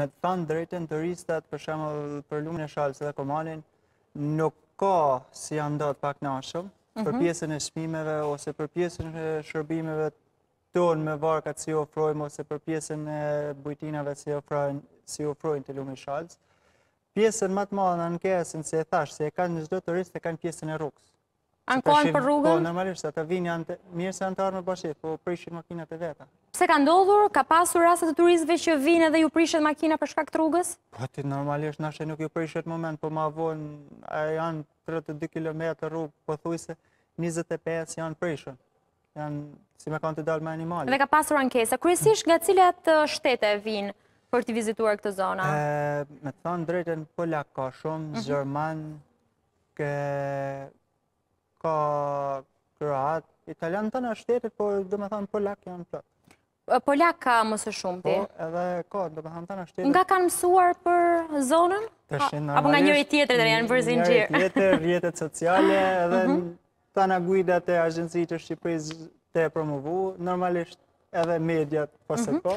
Me të thanë drejtën turistat për shembull për lumin e Shalës dhe Komanin nuk ka si janë të pakënaqshëm për mhm. pjesën e çmimeve ose për pjesën e shërbimeve tonë me varkat si ofrojmë ose për pjesën e bujtinave si ofrojnë si ofrojnë te lumi Shalës. Pjesën ma të madhe në ankesën se e thash se e kanë çdo turist e kanë pjesën e rrugës. Ankohen për rrugën? Po, normalisht, ata vijnë, mirë se janë të ardhë me bashkë, po prishin makinat e veta. Pse ka ndodhur, ka pasur raste të turistëve që vijnë dhe ju prishet makina për shkak të rrugës? Po, ti normalisht, ndoshta nuk ju prishet n'moment, po ma vonë, a janë 32 km rrugë, pothuajse 25 janë prishun. Janë, si me kanë të dalë me animali. Dhe ka pasur ankesa, kryesisht nga cilat shtete vijnë për të vizituar këtë zona? Me të thanë drejtën, Polakë ka shumë, mhm. Gjermanë, Ke ka kroatë, italianë tana shtetet, por domethanë polakë janë të. Polakë ka më së shumti? Po, edhe ka, domethanë tana shtetet. Nga kanë mësuar për zonën? Apo nga njëri-tjetri dhe janë vërzin gjirë? Njëri-tjetri, rrjetet sociale, edhe mhm. tana guidat, agjencitë e Shqipërisë tu e promovu, normalisht edhe mediat, po se mhm. po.